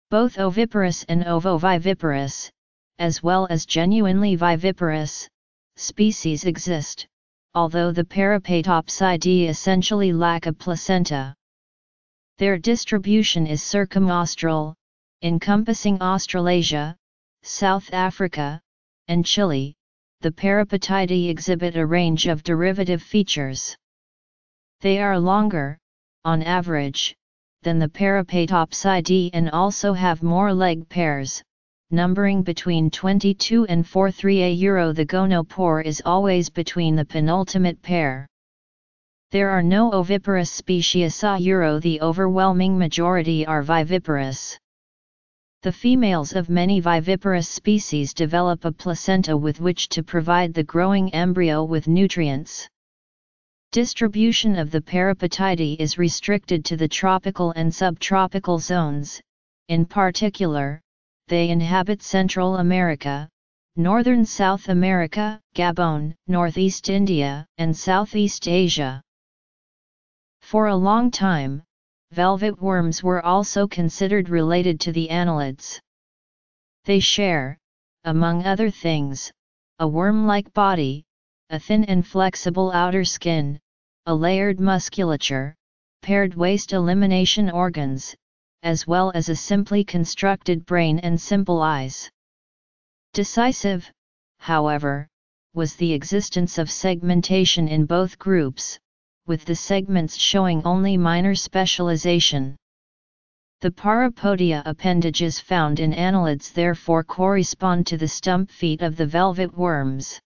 S1: Both oviparous and ovoviviparous, as well as genuinely viviparous, species exist, although the Peripatopsidae essentially lack a placenta. Their distribution is circumaustral, encompassing Australasia, South Africa, and Chile. The Peripatidae exhibit a range of derivative features. They are longer, on average, than the Peripatopsidae and also have more leg pairs, numbering between 22 and 43 a euro the gonopore is always between the penultimate pair. There are no oviparous species a euro the overwhelming majority are viviparous. The females of many viviparous species develop a placenta with which to provide the growing embryo with nutrients. Distribution of the Peripatidae is restricted to the tropical and subtropical zones, in particular, they inhabit Central America, Northern South America, Gabon, Northeast India, and Southeast Asia. For a long time, velvet worms were also considered related to the annelids. They share, among other things, a worm-like body, a thin and flexible outer skin, a layered musculature, paired waste elimination organs, as well as a simply constructed brain and simple eyes. Decisive, however, was the existence of segmentation in both groups, with the segments showing only minor specialization. The parapodia appendages found in annelids therefore correspond to the stump feet of the velvet worms.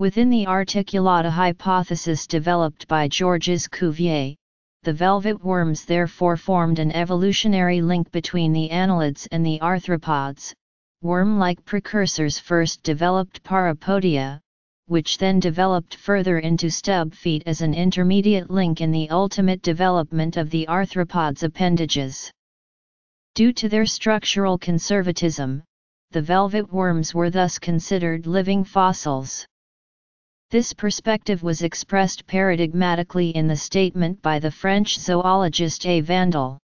S1: Within the articulata hypothesis developed by Georges Cuvier, the velvet worms therefore formed an evolutionary link between the annelids and the arthropods. Worm-like precursors first developed parapodia, which then developed further into stub feet as an intermediate link in the ultimate development of the arthropods' appendages. Due to their structural conservatism, the velvet worms were thus considered living fossils. This perspective was expressed paradigmatically in the statement by the French zoologist A. Vandel.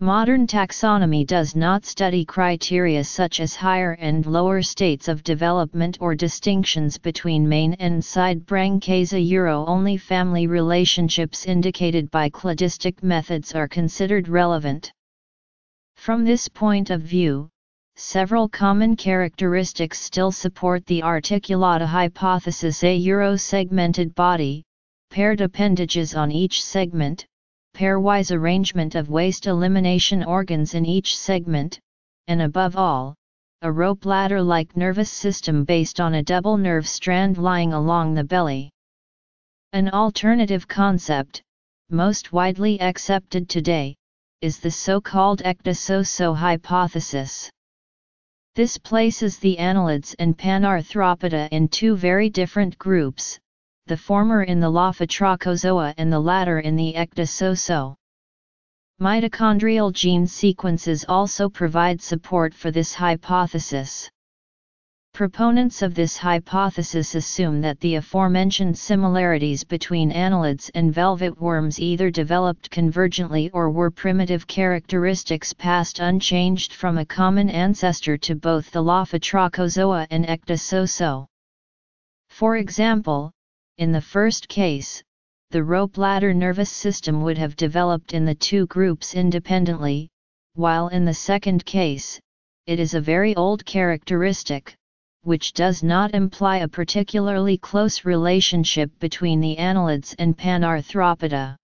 S1: Modern taxonomy does not study criteria such as higher and lower states of development or distinctions between main and side Branchiasa Euro only family relationships indicated by cladistic methods are considered relevant. From this point of view, several common characteristics still support the articulata hypothesis a euro-segmented body, paired appendages on each segment, pairwise arrangement of waste elimination organs in each segment, and above all, a rope ladder-like nervous system based on a double nerve strand lying along the belly. An alternative concept, most widely accepted today, is the so-called ecdysozoa hypothesis. This places the annelids and Panarthropoda in two very different groups, the former in the Lophotrochozoa and the latter in the Ecdysozoa. Mitochondrial gene sequences also provide support for this hypothesis. Proponents of this hypothesis assume that the aforementioned similarities between annelids and velvet worms either developed convergently or were primitive characteristics passed unchanged from a common ancestor to both the Lophotrochozoa and Ecdysozoa. For example, in the first case, the rope ladder nervous system would have developed in the two groups independently, while in the second case, it is a very old characteristic, which does not imply a particularly close relationship between the annelids and Panarthropoda.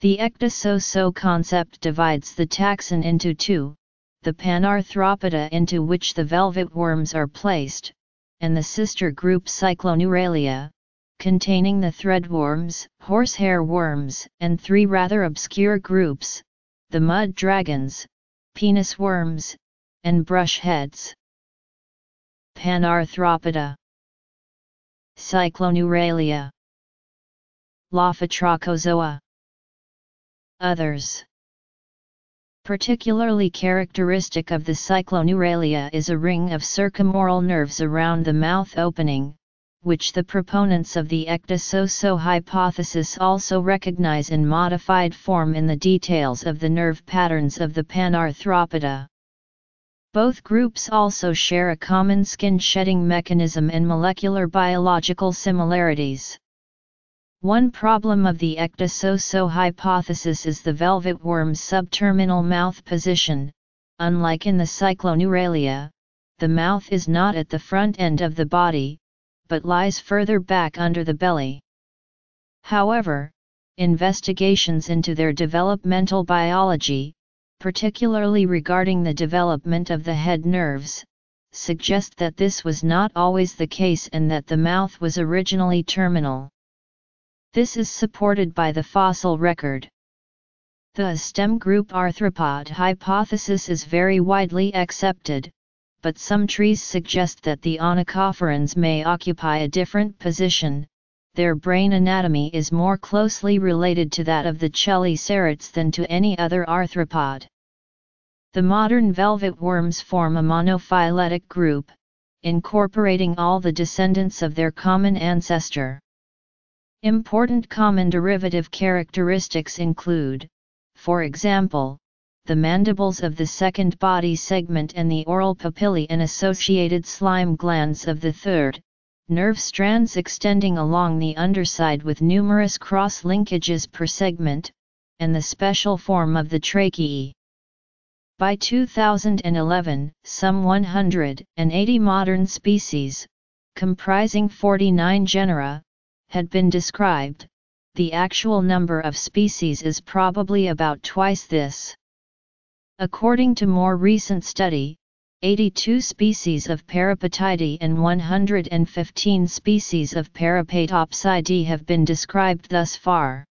S1: The ecdysozoa concept divides the taxon into two, the Panarthropoda into which the velvet worms are placed, and the sister group Cycloneuralia, containing the threadworms, horsehair worms, and three rather obscure groups, the mud dragons, penis worms, and brushheads. Panarthropoda Cycloneuralia. Lophotrochozoa. Others. Particularly characteristic of the cycloneuralia is a ring of circumoral nerves around the mouth opening, which the proponents of the ecdysozoa hypothesis also recognize in modified form in the details of the nerve patterns of the Panarthropoda. Both groups also share a common skin shedding mechanism and molecular biological similarities. One problem of the ecdysozoa hypothesis is the velvet worm's subterminal mouth position. Unlike in the cycloneuralia, the mouth is not at the front end of the body, but lies further back under the belly. However, investigations into their developmental biology, particularly regarding the development of the head nerves, suggest that this was not always the case and that the mouth was originally terminal. This is supported by the fossil record. The stem group arthropod hypothesis is very widely accepted, but some trees suggest that the onychophorans may occupy a different position, their brain anatomy is more closely related to that of the chelicerates than to any other arthropod. The modern velvet worms form a monophyletic group, incorporating all the descendants of their common ancestor. Important common derivative characteristics include, for example, the mandibles of the second body segment and the oral papillae and associated slime glands of the third, nerve strands extending along the underside with numerous cross-linkages per segment, and the special form of the tracheae. By 2011, some 180 modern species, comprising 49 genera, had been described, the actual number of species is probably about twice this. According to more recent study, 82 species of Peripatidae and 115 species of Peripatopsidae have been described thus far.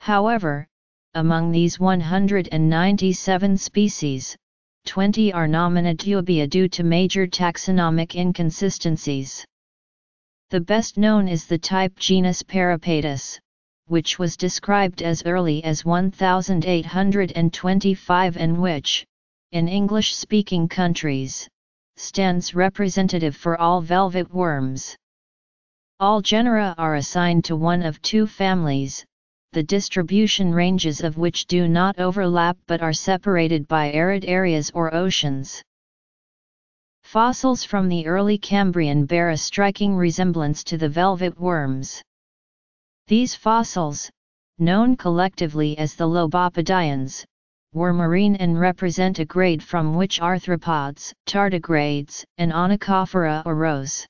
S1: However, among these 197 species, 20 are nomina dubia due to major taxonomic inconsistencies. The best known is the type genus Peripatus, which was described as early as 1825 and which, in English-speaking countries, stands representative for all velvet worms. All genera are assigned to one of two families, the distribution ranges of which do not overlap but are separated by arid areas or oceans. Fossils from the early Cambrian bear a striking resemblance to the velvet worms. These fossils, known collectively as the Lobopodians, were marine and represent a grade from which arthropods, tardigrades, and onychophora arose.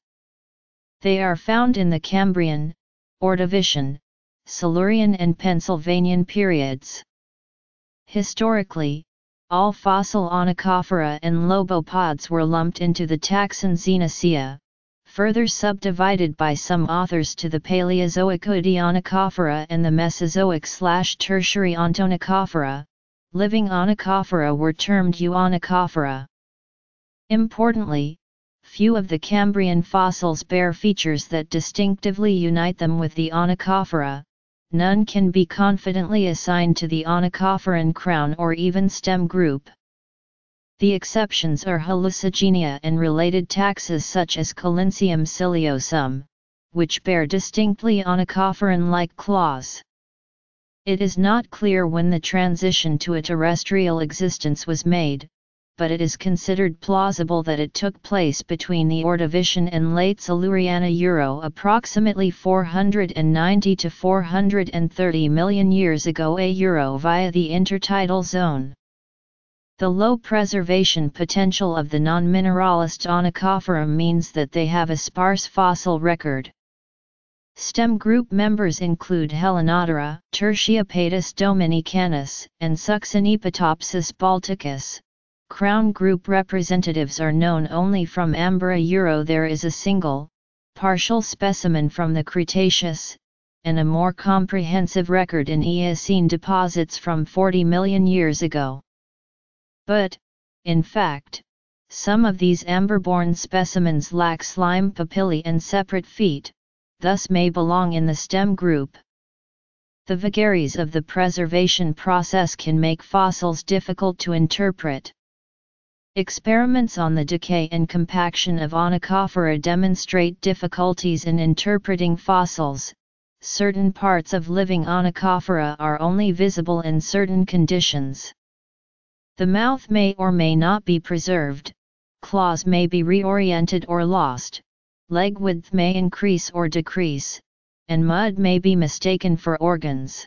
S1: They are found in the Cambrian, Ordovician, Silurian and Pennsylvanian periods. Historically, all fossil onychophora and lobopods were lumped into the taxon Xenusia, further subdivided by some authors to the Paleozoic Onychophora and the Mesozoic-slash-tertiary Ontonychophora, living onychophora were termed Euonychophora. Importantly, few of the Cambrian fossils bear features that distinctively unite them with the onychophora, none can be confidently assigned to the onychophoran crown or even stem group. The exceptions are Hallucigenia and related taxa such as Collinsium ciliosum, which bear distinctly onychophoran-like claws. It is not clear when the transition to a terrestrial existence was made, but it is considered plausible that it took place between the Ordovician and late Siluriana Euro approximately 490 to 430 million years ago a Euro via the intertidal zone. The low preservation potential of the non-mineralist Onychophora means that they have a sparse fossil record. STEM group members include Helenodora, Tertiapatus dominicanus, and Succinipatopsis balticus. Crown group representatives are known only from Ambra Euro. There is a single, partial specimen from the Cretaceous, and a more comprehensive record in Eocene deposits from 40 million years ago. But, in fact, some of these amber-born specimens lack slime papillae and separate feet, thus may belong in the stem group. The vagaries of the preservation process can make fossils difficult to interpret. Experiments on the decay and compaction of Onychophora demonstrate difficulties in interpreting fossils. Certain parts of living Onychophora are only visible in certain conditions. The mouth may or may not be preserved, claws may be reoriented or lost, leg width may increase or decrease, and mud may be mistaken for organs.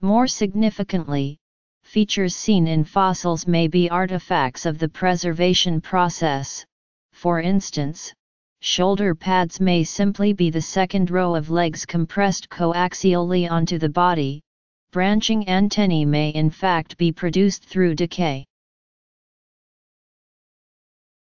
S1: More significantly, features seen in fossils may be artifacts of the preservation process, for instance, shoulder pads may simply be the second row of legs compressed coaxially onto the body, branching antennae may in fact be produced through decay.